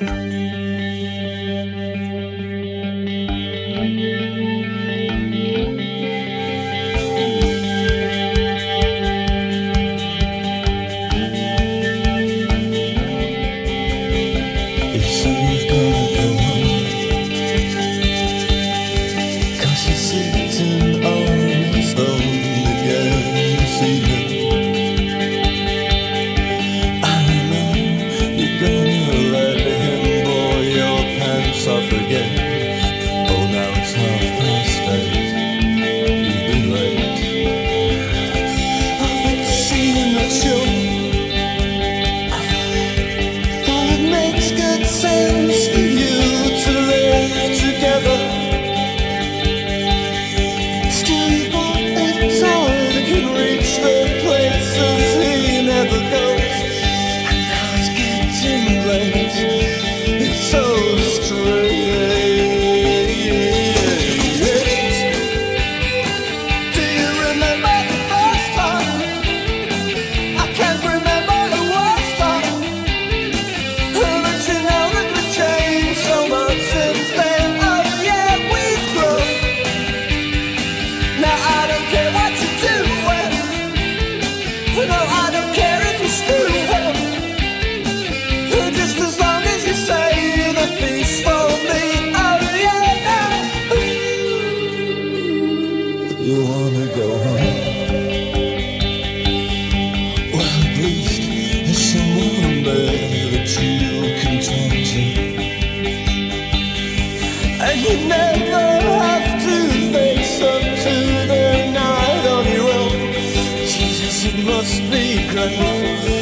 You. No, I don't care if you're